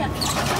や。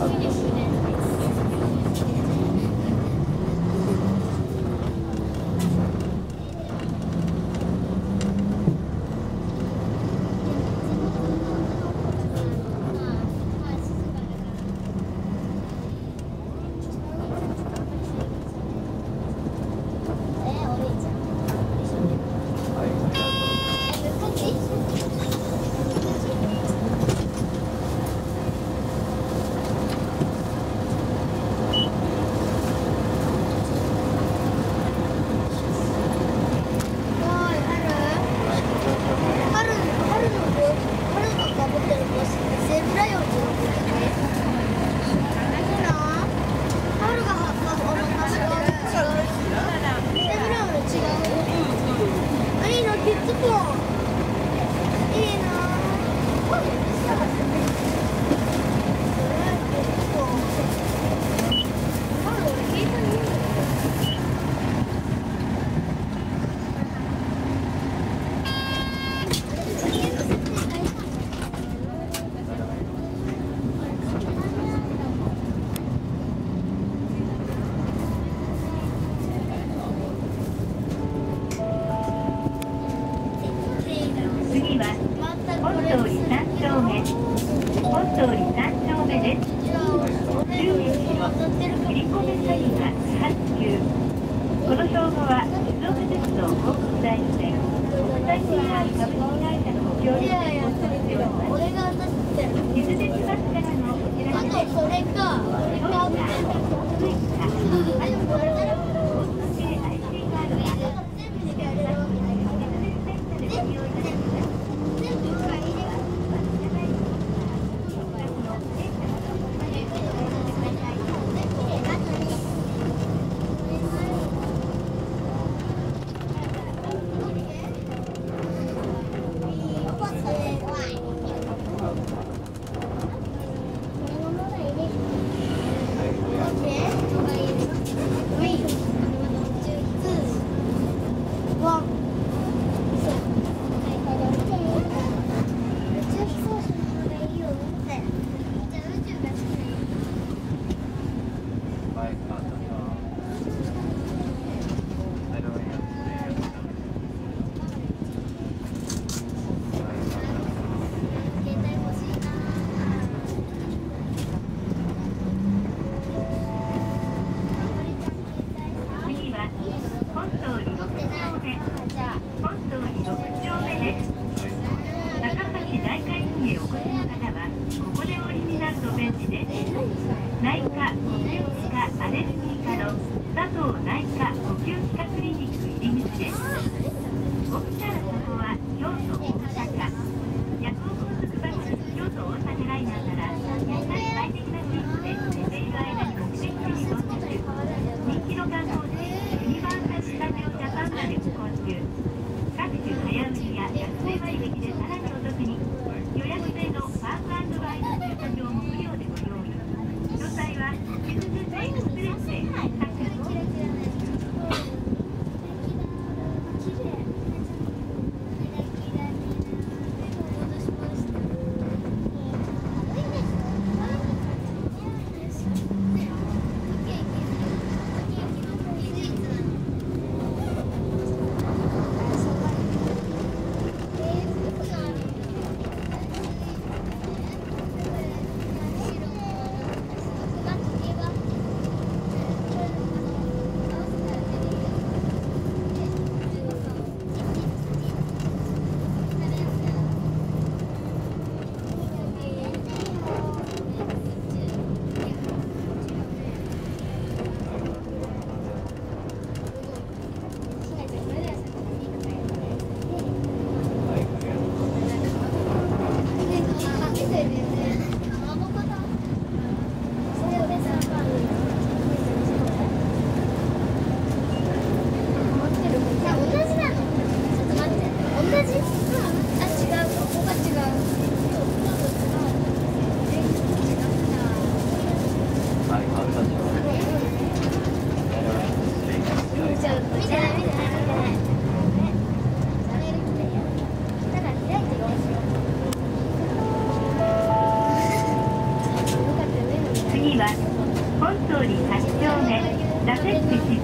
Okay. like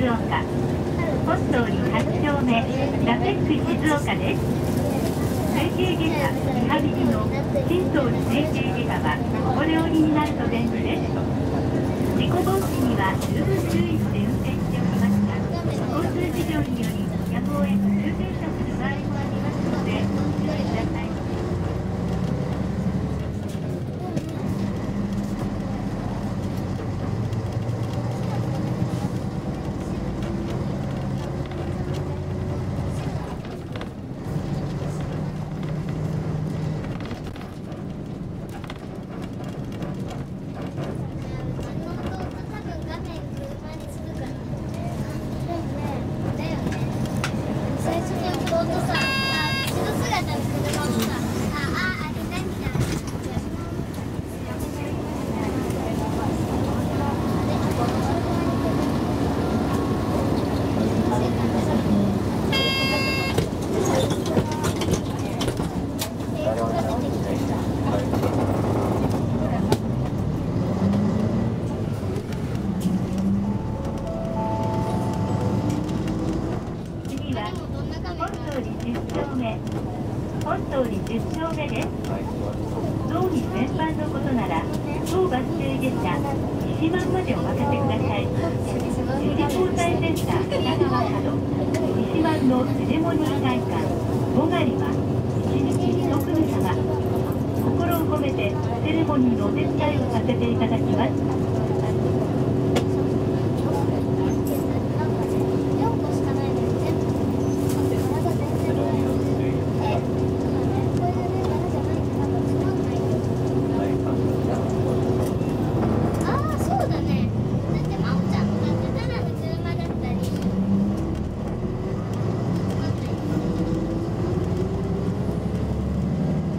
静岡。本通り8丁目。ラペック静岡です。整形外科リハビリの新通り整形外科はこれ折りになると便利です。事故防止には十分注意して運転しておりますが交通事情によりやむを得ず急停車する場合もありますのでご注意ください最初に弟さ、あ後ろ姿の車もさ、あ、あ、あれ何みたいな。英語が出てきた。次はでもどんな画面本通り10丁目本通り10丁目です道路全般のことなら当バス停下車西満までお任せください。二次交代センター北川角。西満のセレモニー会館ボガリは一日一組様。心を込めてセレモニーのお手伝いをさせていただきます4個しかないのに全部柄が全然ないえこれで柄じゃないとなんかつまんないああそうだねだって真央ちゃんだってただの車だったりつまんない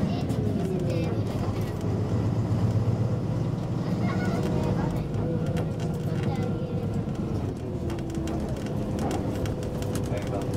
えちょっと見せてカメラああね画面撮ってあげれば次は本通り西町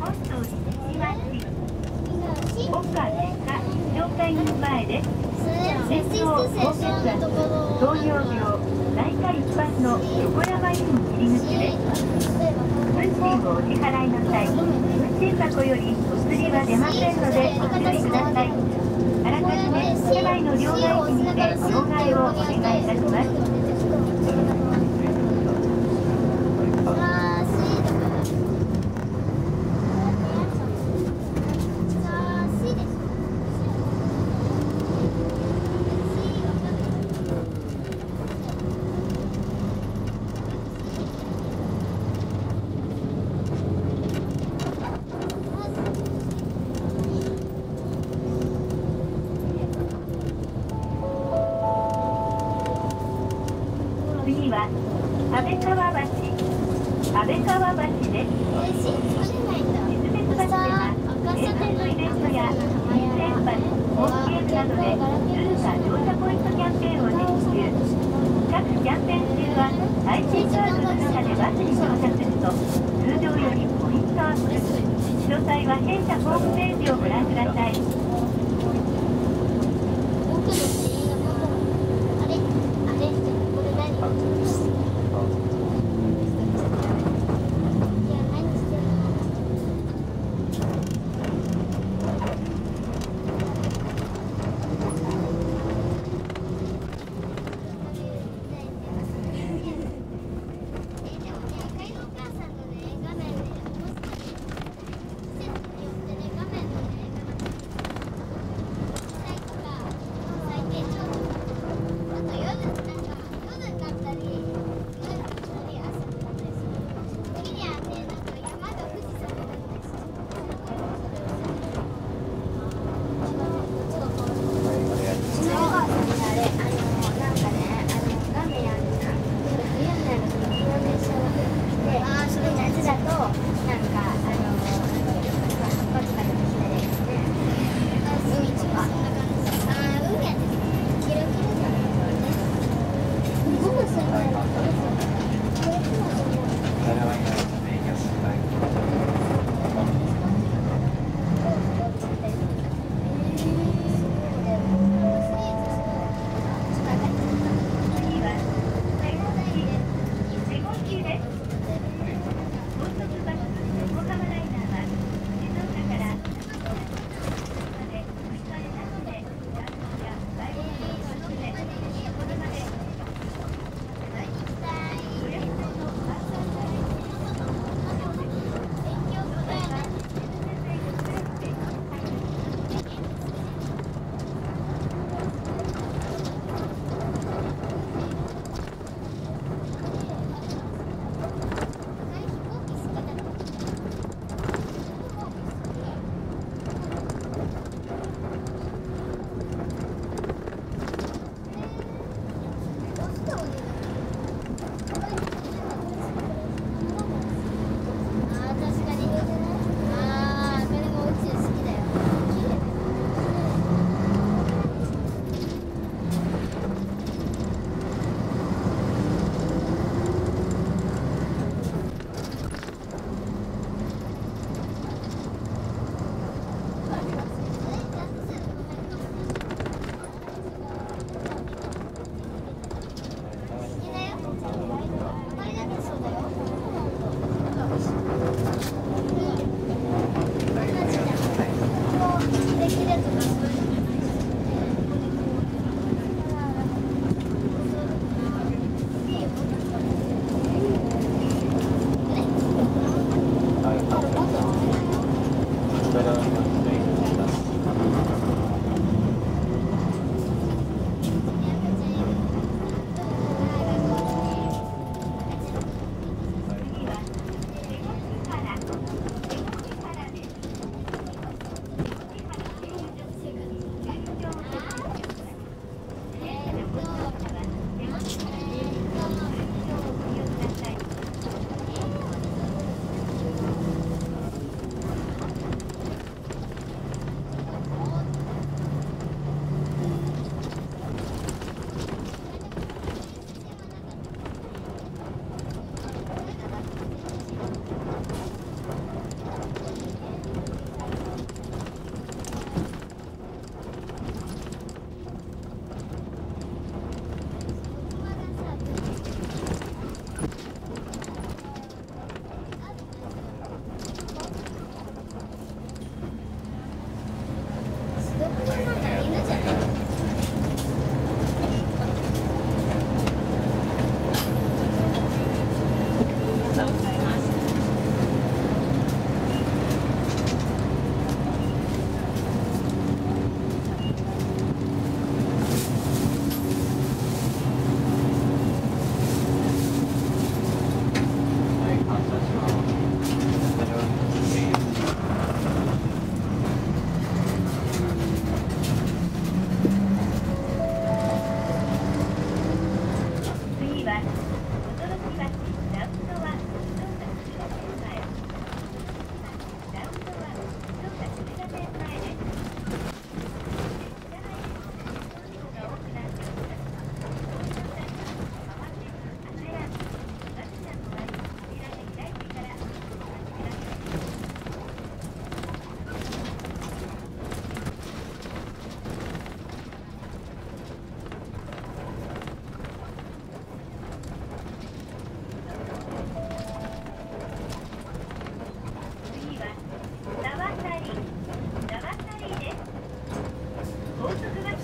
本通り西町国家結果紹介人前です鉄道高血圧糖尿病内科一般の横山院入り口です運賃をお支払いの際運賃箱よりお薬は出ませんのでご注意ください。あらかじめ車内の両替機にて両替をお願いいたします。次は安倍川橋安倍川橋です。水別バスでは平成のイベントや新生バスホームゲームなどでルルカ乗車ポイントキャンペーンを実施中各キャンペーン中は IC カードの中でバスに乗車すると通常よりポイントアップ詳細は弊社ホームページをご覧ください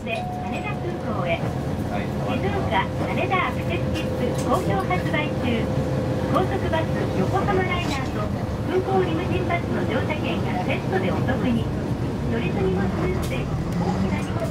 静岡羽田アクセス切符好評発売中。高速バス横浜ライナーと空港リムジンバスの乗車券がセットでお得に。乗り継ぎもスムーズで大きな荷物